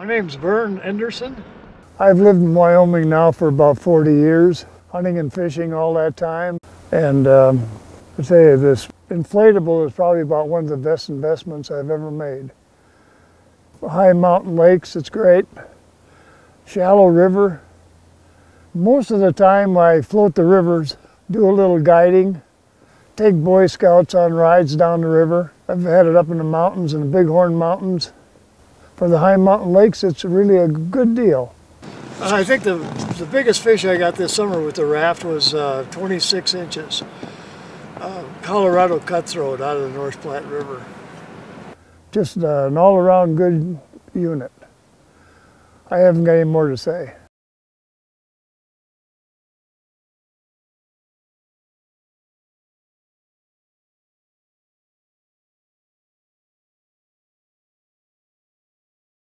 My name's Vern Endrasen. I've lived in Wyoming now for about 40 years, hunting and fishing all that time. And um, I tell you, this inflatable is probably about one of the best investments I've ever made. High mountain lakes, it's great. Shallow river. Most of the time I float the rivers, do a little guiding, take Boy Scouts on rides down the river. I've had it up in the mountains in the Bighorn Mountains. For the high mountain lakes, it's really a good deal. I think the, the biggest fish I got this summer with the raft was uh, 26 inches. Uh, Colorado cutthroat out of the North Platte River. Just uh, an all-around good unit. I haven't got any more to say.